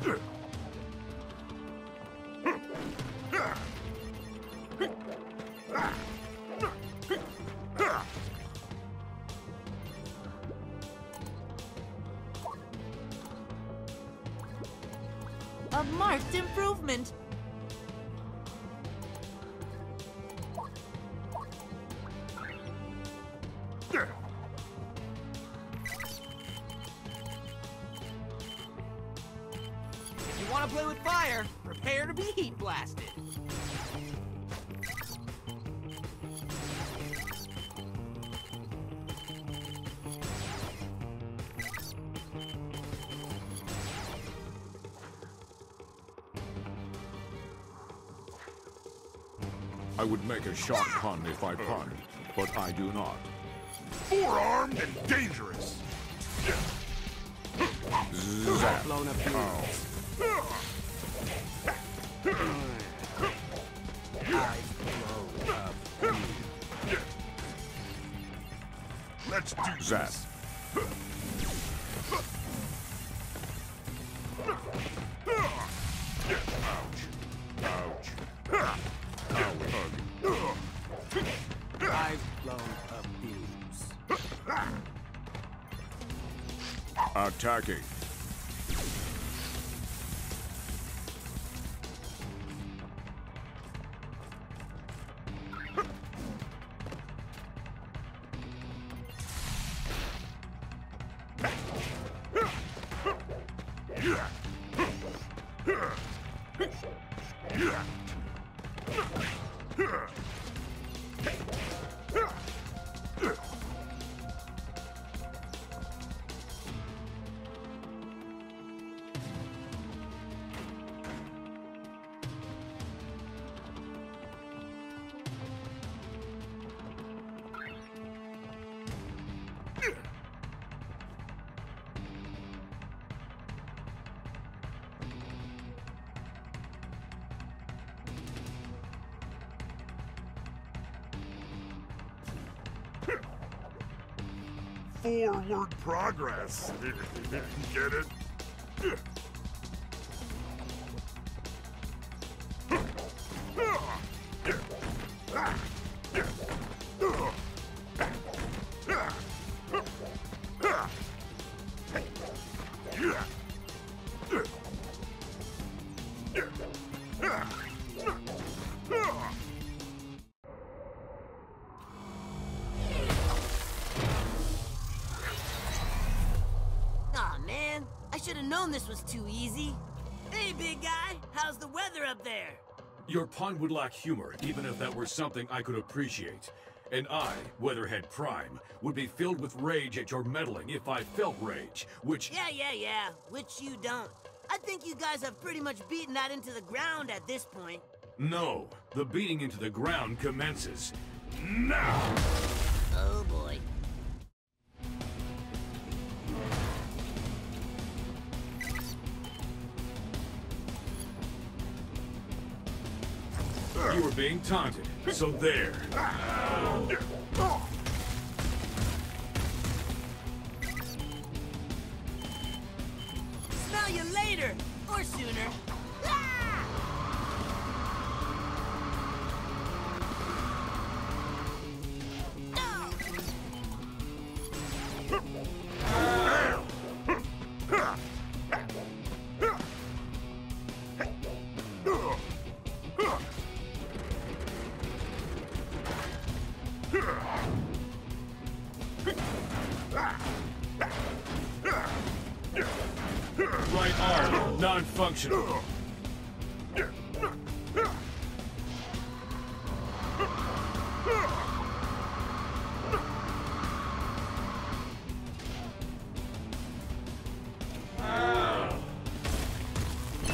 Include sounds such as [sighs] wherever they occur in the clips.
A marked improvement. Want to play with fire, prepare to be heat blasted. I would make a sharp pun if I punned, but I do not. Four-armed and dangerous. Zap. Blown up Attacking. Forward progress. Get it? Man. I should have known this was too easy. Hey, big guy. How's the weather up there? Your pun would lack humor, even if that were something I could appreciate. And I, Weatherhead Prime, would be filled with rage at your meddling if I felt rage, which... Yeah, yeah, yeah. Which you don't. I think you guys have pretty much beaten that into the ground at this point. No, the beating into the ground commences now! Oh, boy. You were being taunted, so there. Smell you later. Or sooner. Ah! Arm, non-functional.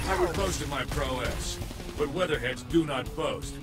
I would boast of my prowess, but weatherheads do not boast.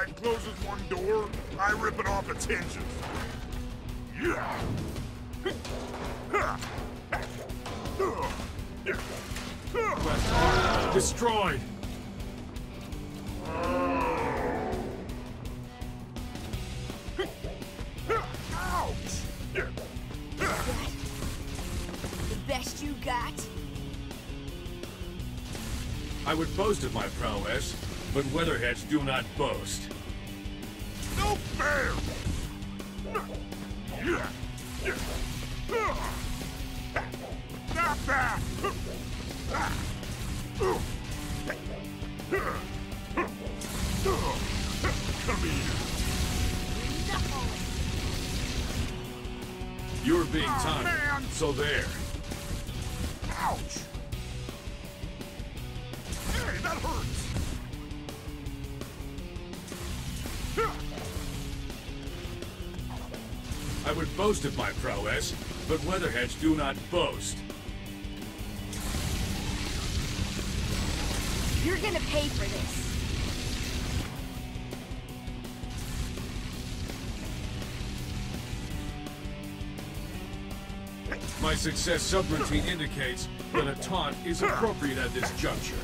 Life closes one door, I rip it off its hinges. Yeah. Destroyed! Ouch! The best you got? I would boast of my prowess, but weatherheads do not boast. No fair! Not that! Come here! You're being oh, taunted, man. so there. Ouch! Hey, that hurts! Would boast of my prowess, but weatherheads do not boast. You're gonna pay for this. My success subroutine indicates that a taunt is appropriate at this juncture.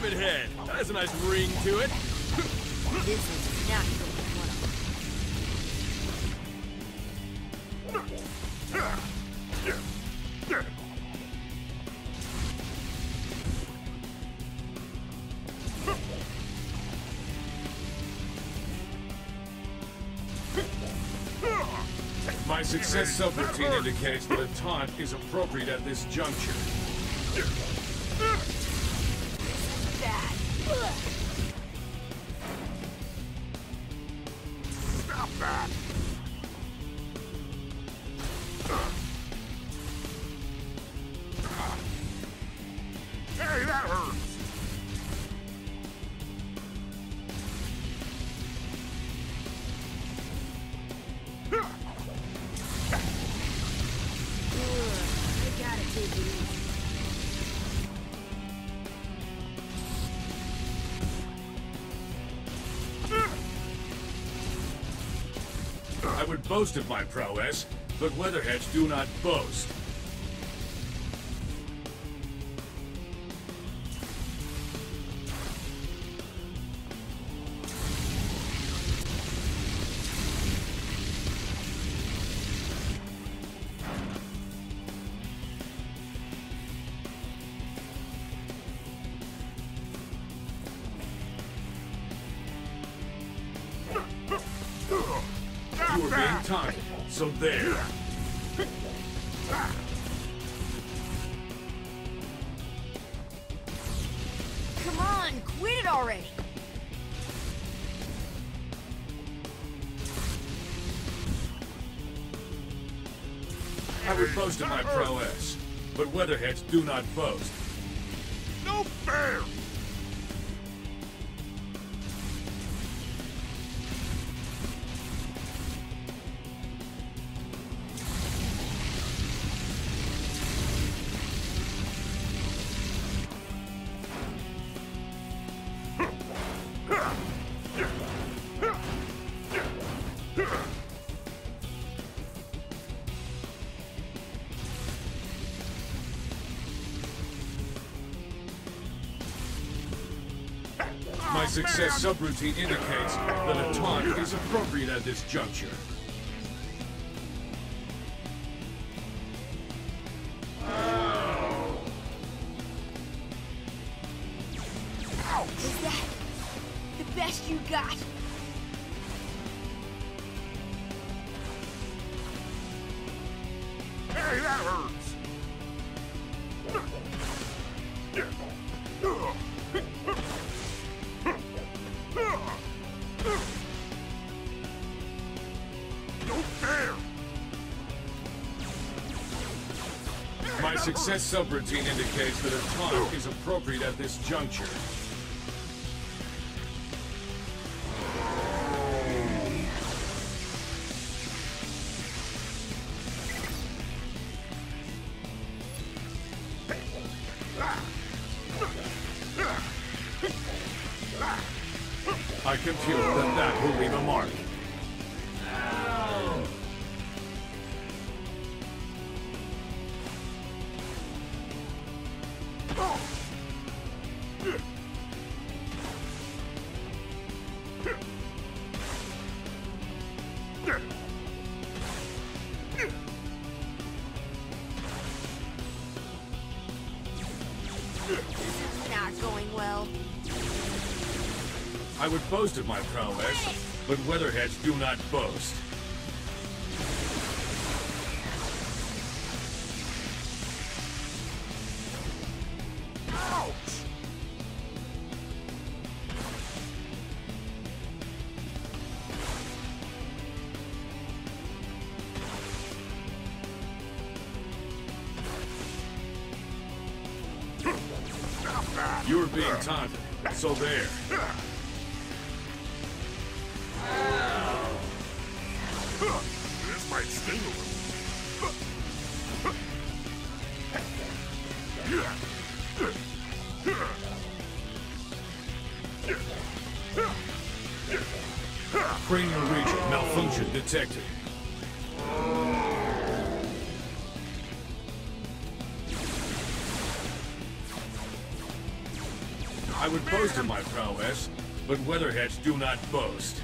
Head! That has a nice ring to it. This is. My success subroutine indicates that a taunt is appropriate at this juncture. I would boast of my prowess, but weatherheads do not boast. Being taunted, so there. Come on, quit it already. I would boast of my prowess, but weatherheads do not boast. No fair! Success subroutine indicates that a taunt is appropriate at this juncture. Is that the best you got? Hey, that hurts. My success subroutine indicates that a taunt is appropriate at this juncture. Would boast of my prowess, but weatherheads do not boast. Ouch! You were being taunted, so there. Might sting a little. Cranial region malfunction detected. I would boast of my prowess, but weatherheads do not boast.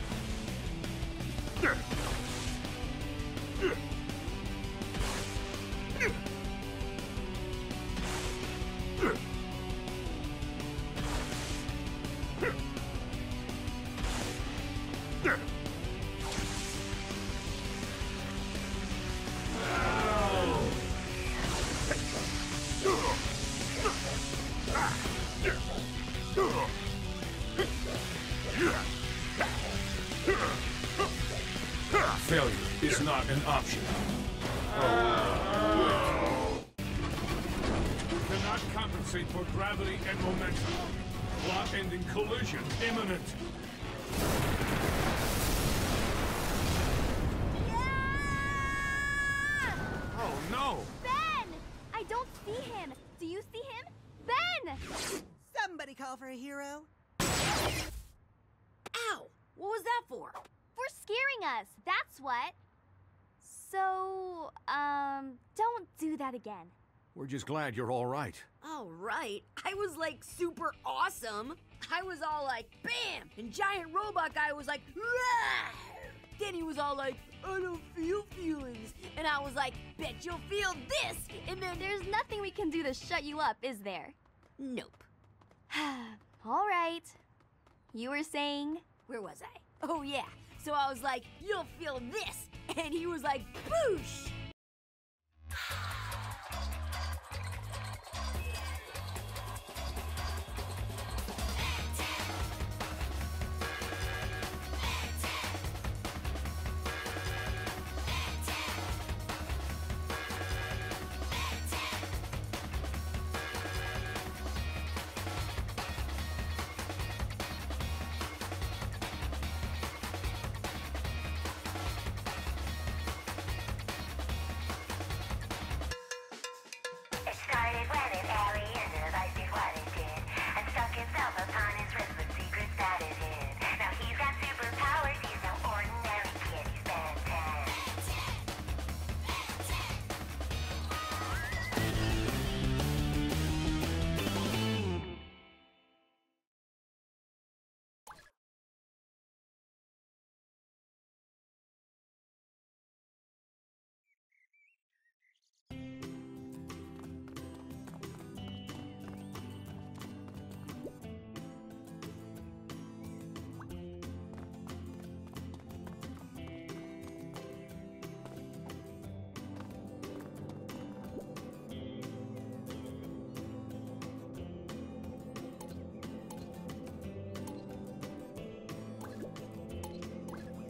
Ah, failure is not an option. Cannot compensate for gravity and momentum. Plot-ending collision imminent. Oh no! Ben! I don't see him. Do you see him? Ben! Somebody call for a hero. Ow! What was that for? For scaring us, that's what. So, um, don't do that again. We're just glad you're all right. All right. I was like super awesome. I was all like, bam! And giant robot guy was like, Rah! Then he was all like, I don't feel feelings. And I was like, bet you'll feel this. And then there's There's nothing we can do to shut you up, is there? nope. [sighs] All right. You were saying? Where was I? Oh yeah. So I was like, you'll feel this. [laughs] And he was like, boosh!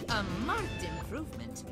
A marked improvement.